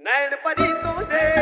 नैन परी तुझे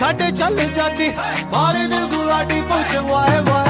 ਸਾਡੇ ਚੱਲ ਜਾਂਦੀ ਮਾਰੇ ਦਿਲ ਗੁਲਾਟੀ ਪੁੱਛ ਵਾਏ ਵਾਏ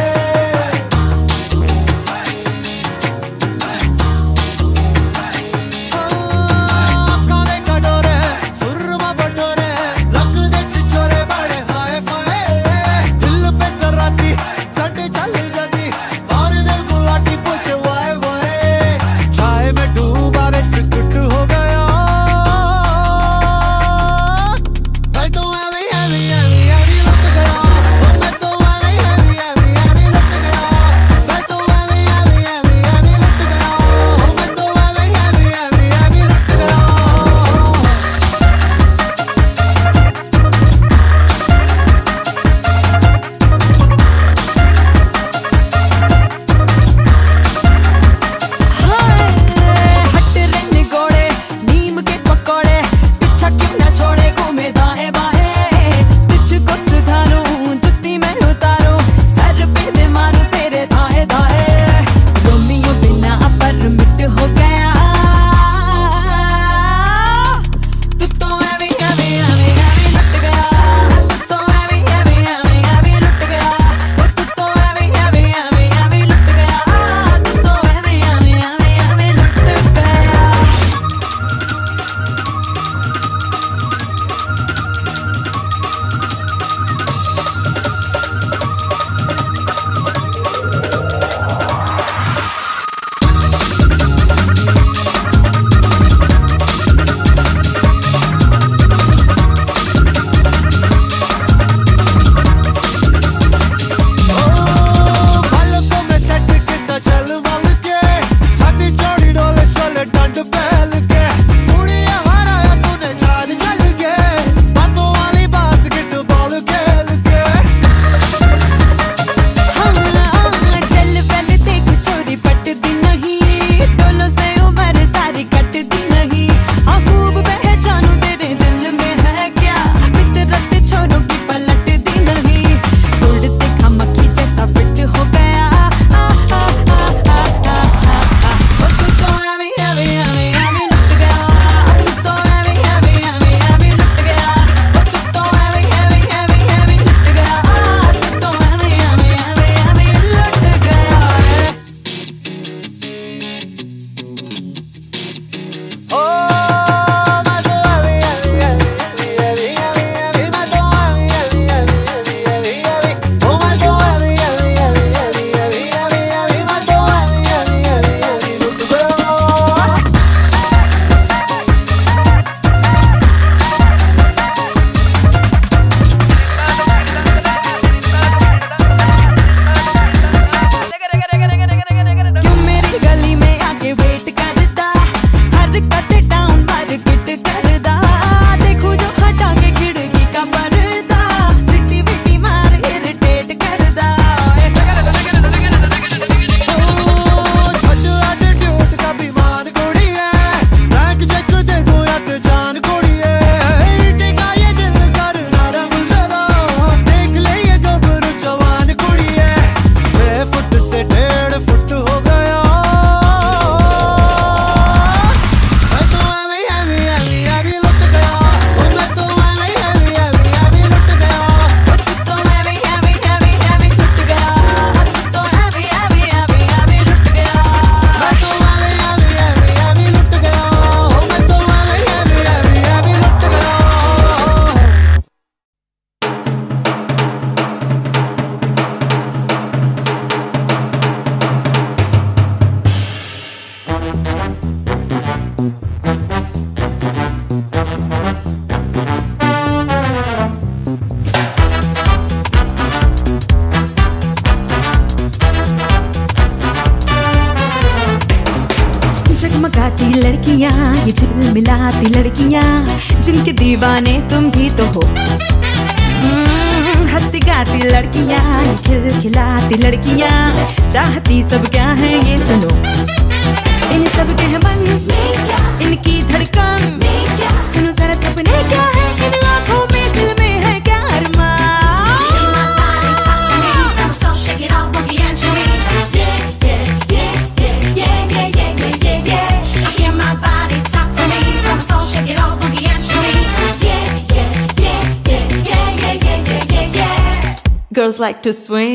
to swim.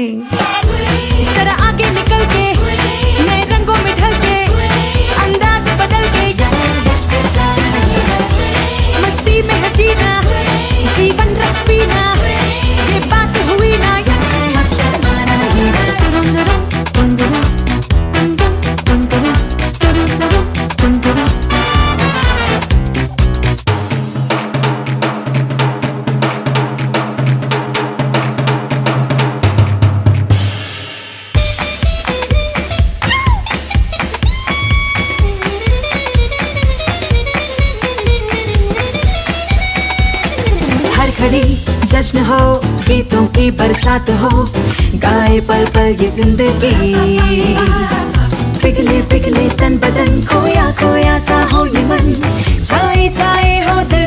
गीतों की बरसात हो, गाए पल पल ये ज़िंदगी। पिघले पिघले तन बदन, खोया खोया सा हो ये मन। छाए छाए हो दिल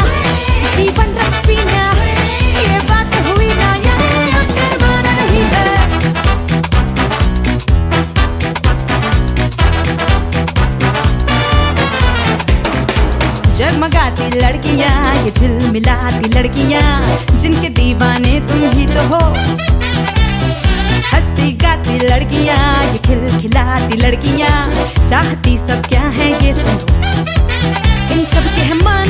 गाती लड़कियाँ, ये झिलमिलाती लड़कियाँ, जिनके दीवाने तुम ही तो हो। हंसती गाती लड़कियाँ, ये खिलखिलाती लड़कियाँ, चाहती सब क्या है ये तुम इन सब के मन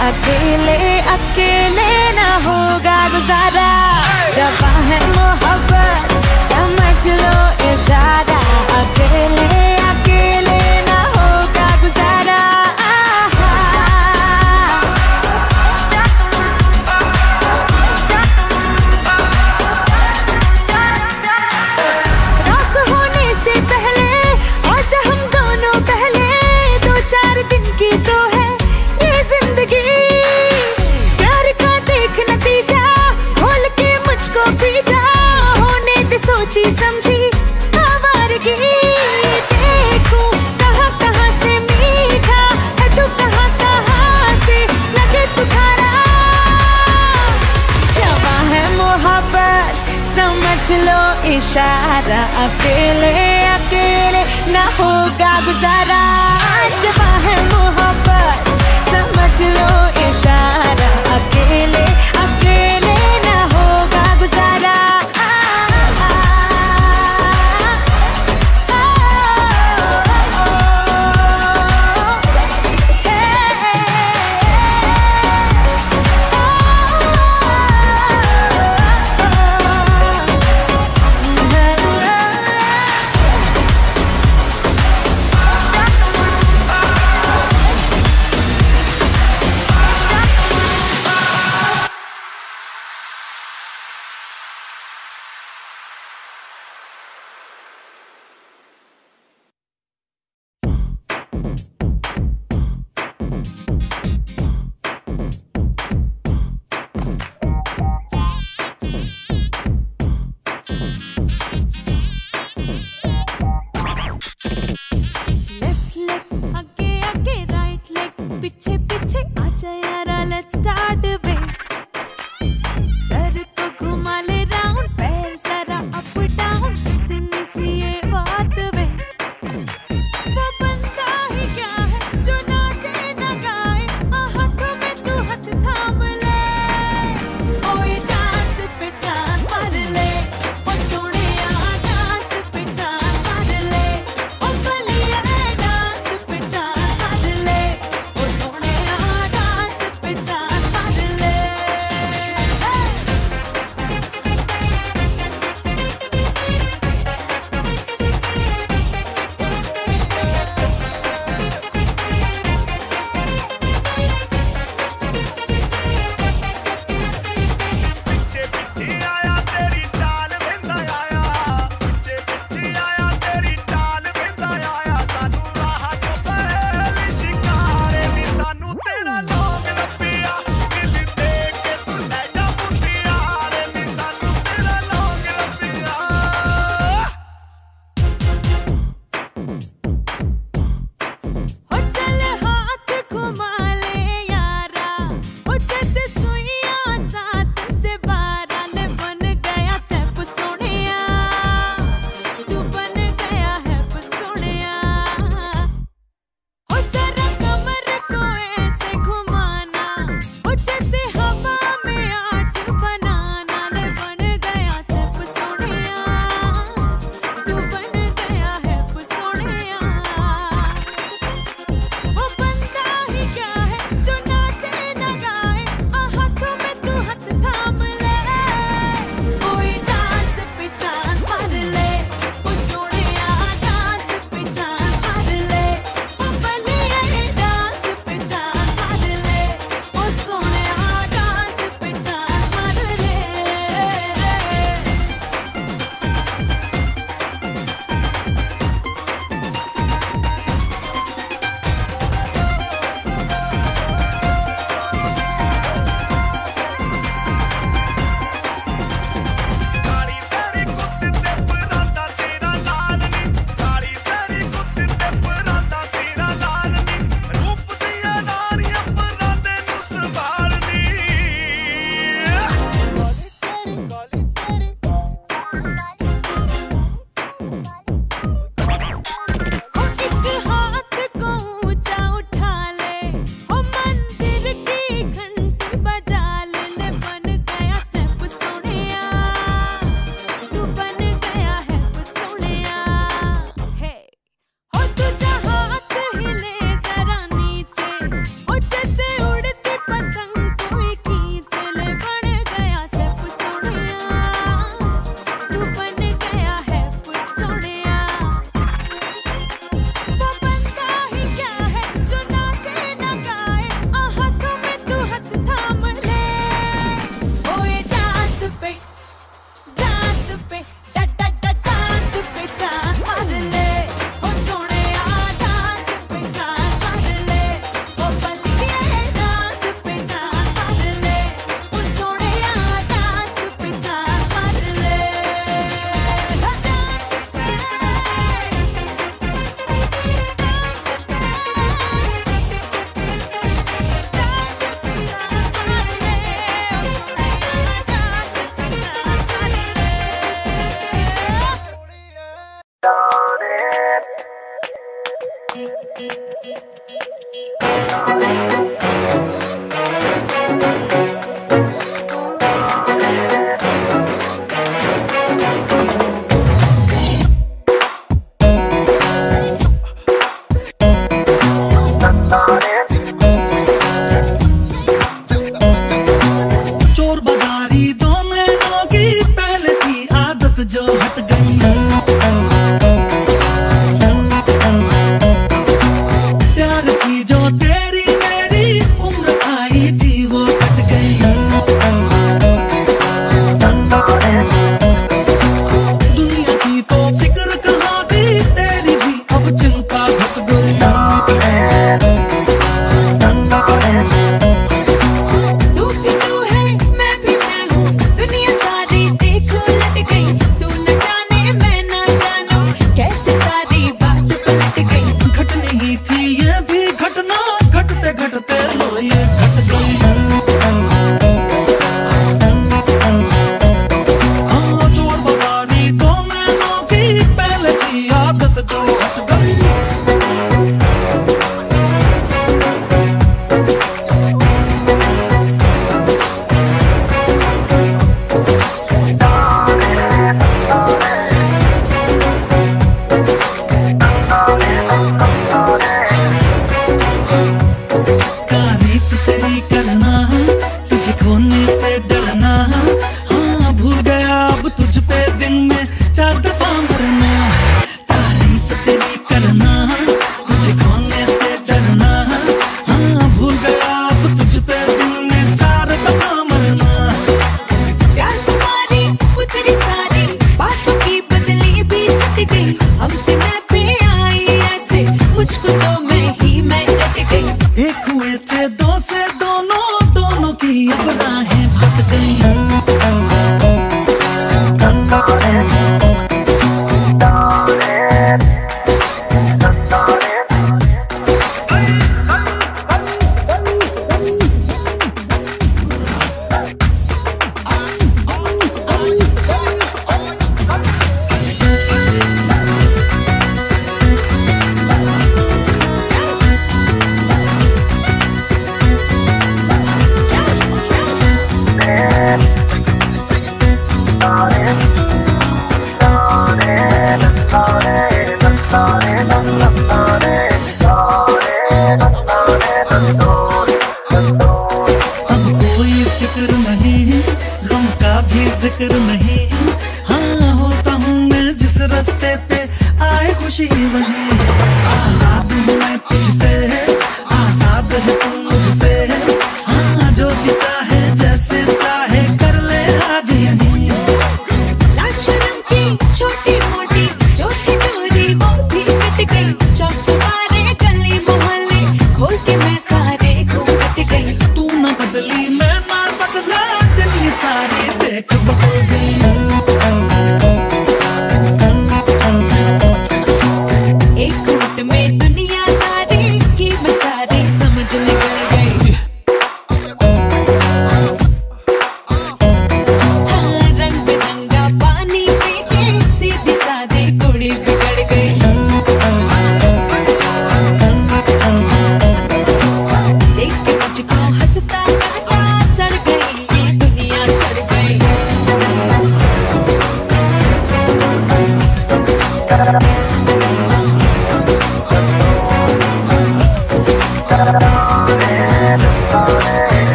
I did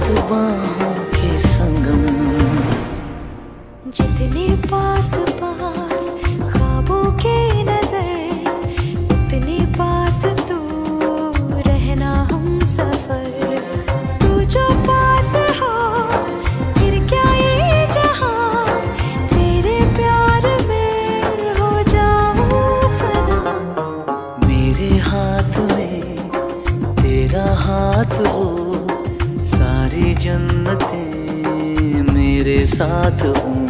बाहों के संगम। जितने पास पास साथ हूँ।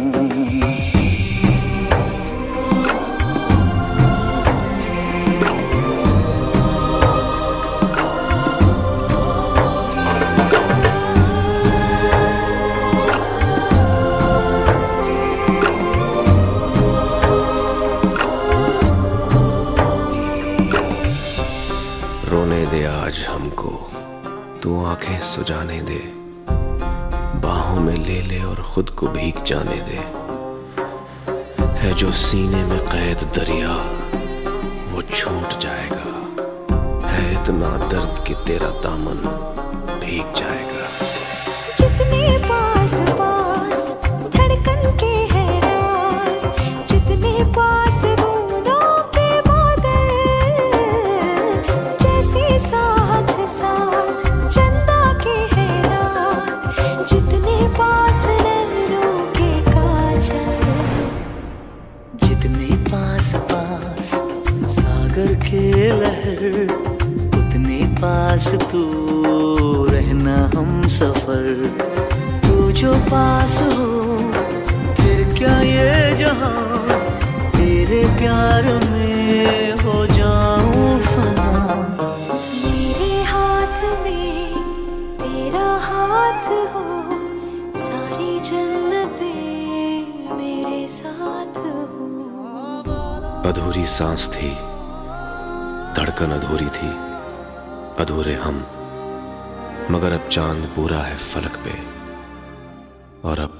रोने दे आज हमको। तू आँखें सुजाने दे। ले और खुद को भीग जाने दे। है जो सीने में कैद दरिया, वो छूट जाएगा। है इतना दर्द कि तेरा दामन भीग जाएगा। अधूरे हम मगर अब चाँद पूरा है फलक पे। और अब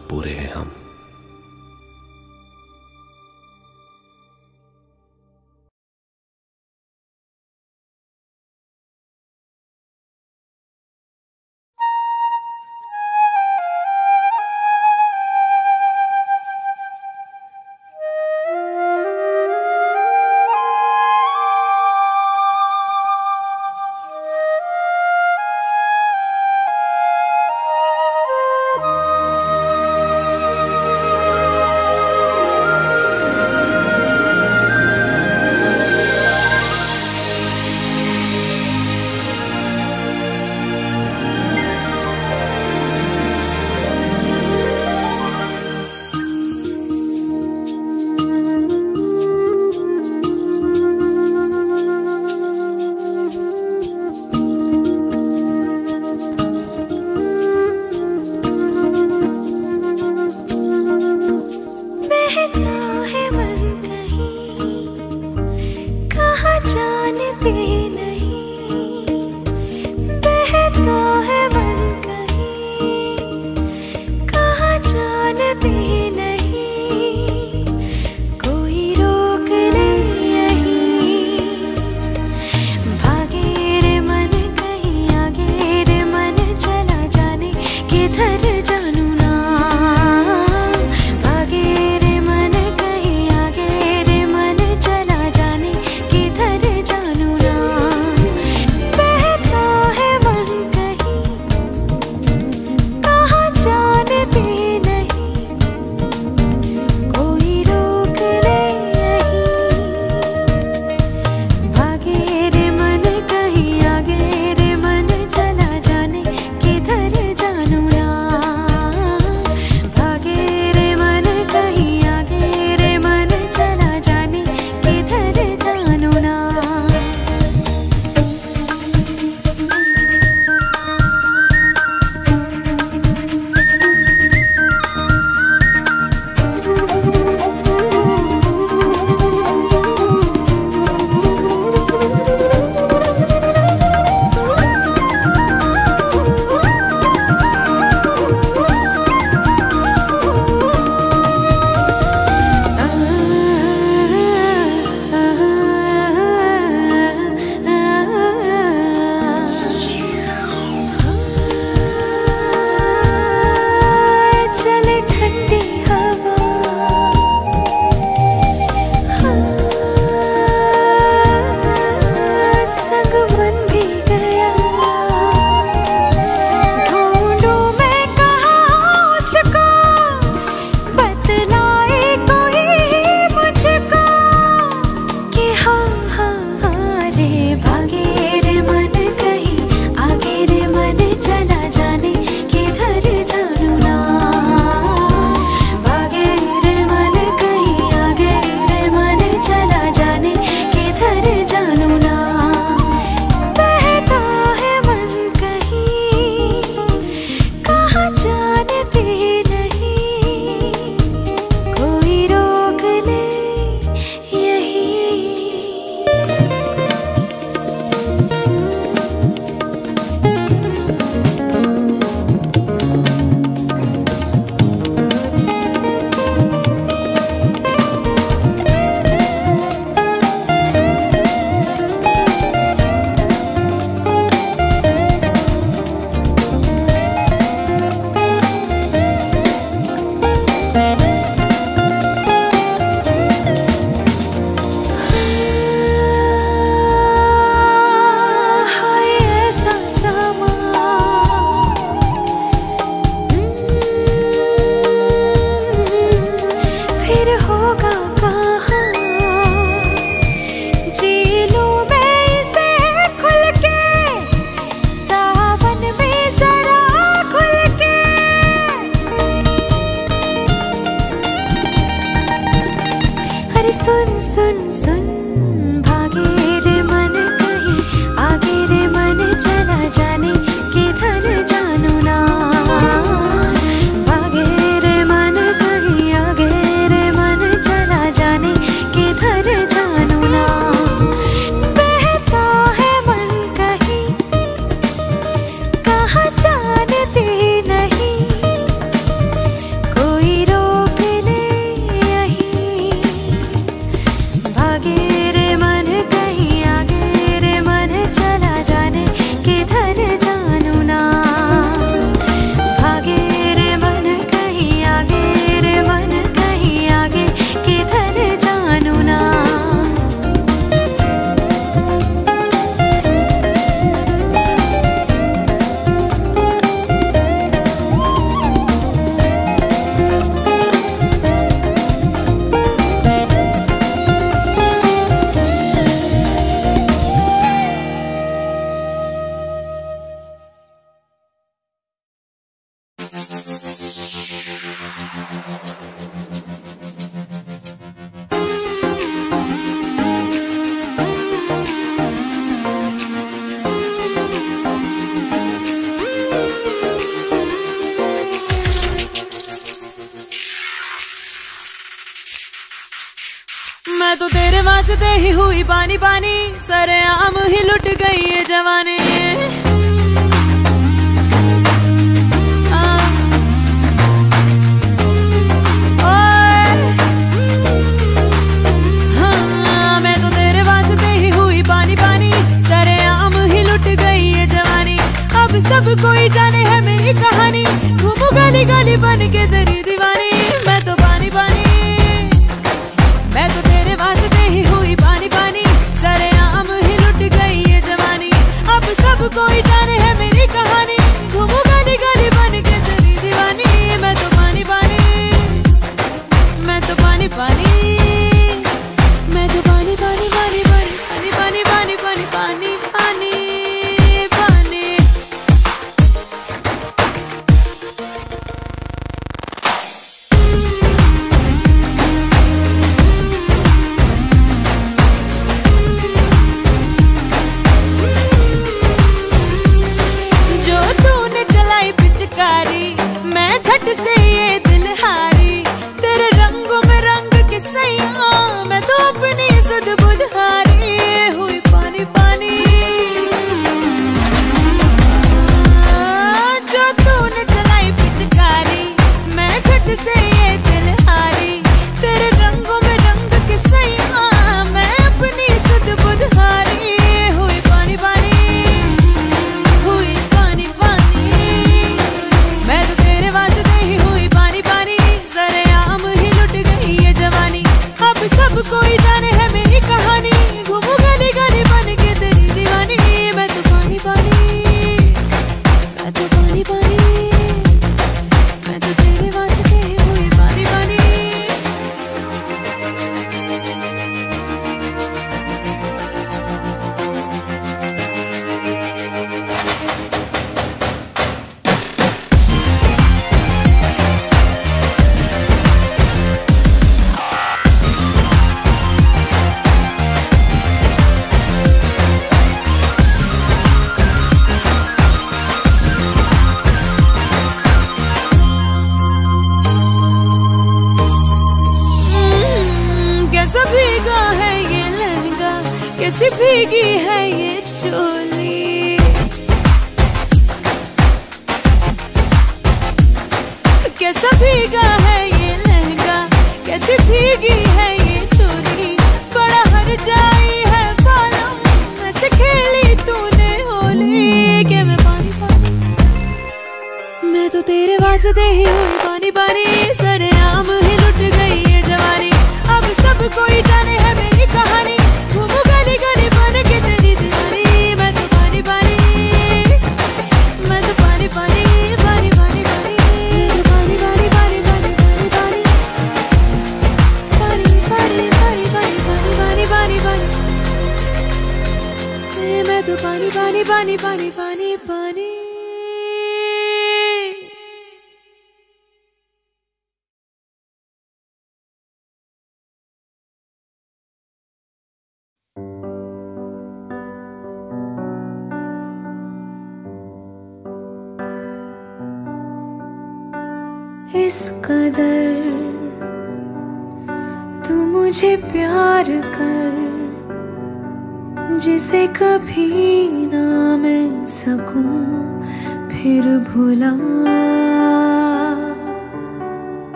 सकूँ फिर भुला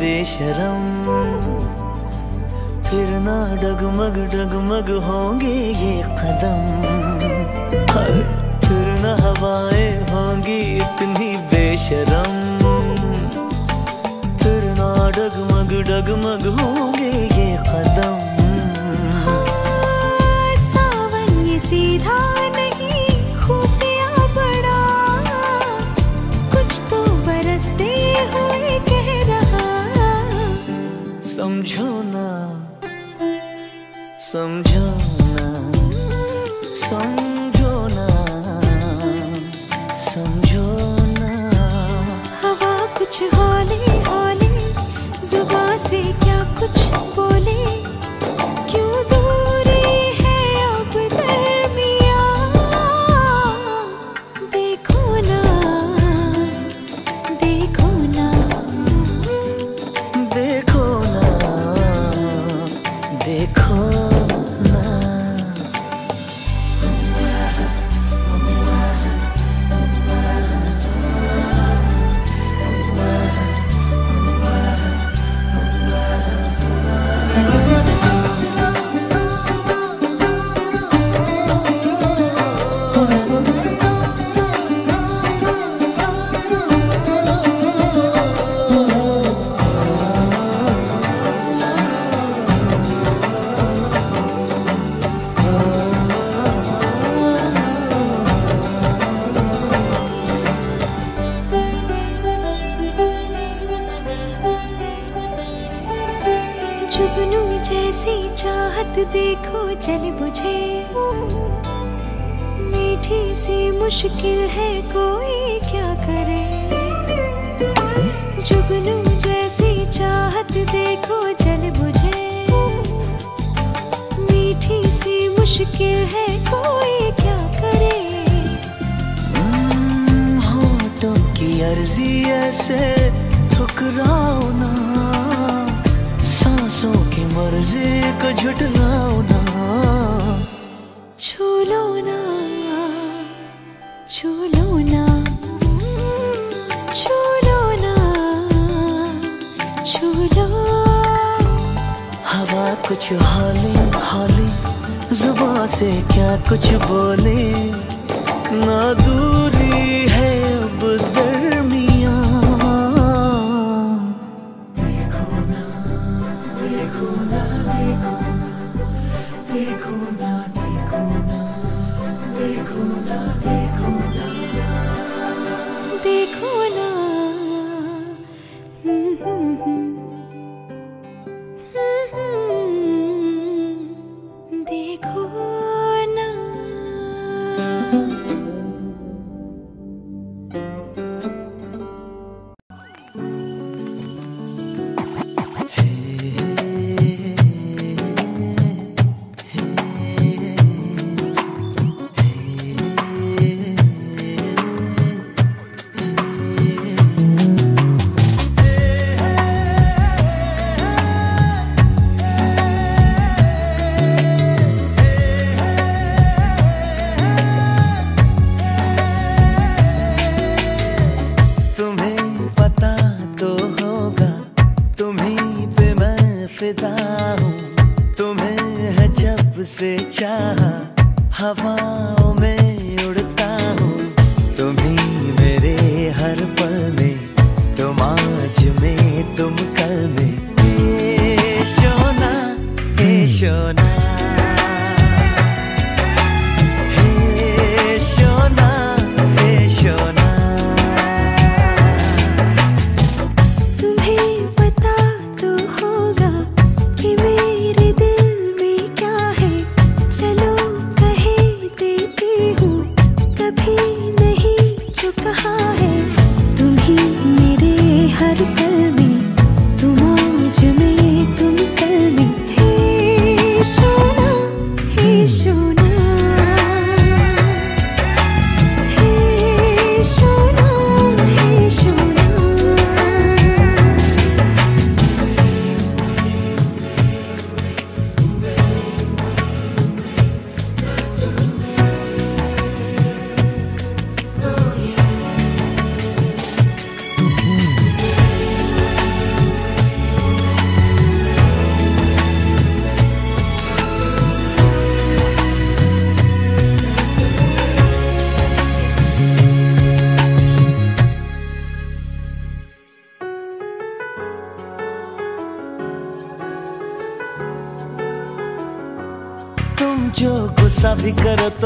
बेशरम फिर ना डगमग डगमग होंगे ये कदम। फिर ना हवाएँ होंगी इतनी बेशरम। फिर ना डगमग डगमग होंगे ये कदम। हाँ, सावन ये सीधा समझो ना समझो हवा कुछ हाली हौले जुबा से क्या कुछ बोले? ना दूरी है अब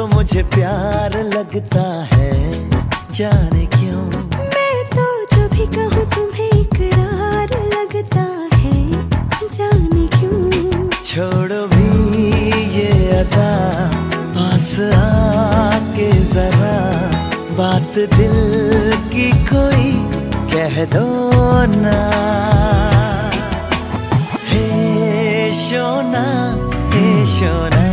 मुझे प्यार लगता है। जाने क्यों? मैं तो जो भी कहूँ तुम्हें इकरार लगता है जाने क्यों? छोड़ो भी ये अदा पास आके जरा बात दिल की कोई कह दो ना। हे शोना हे शोना।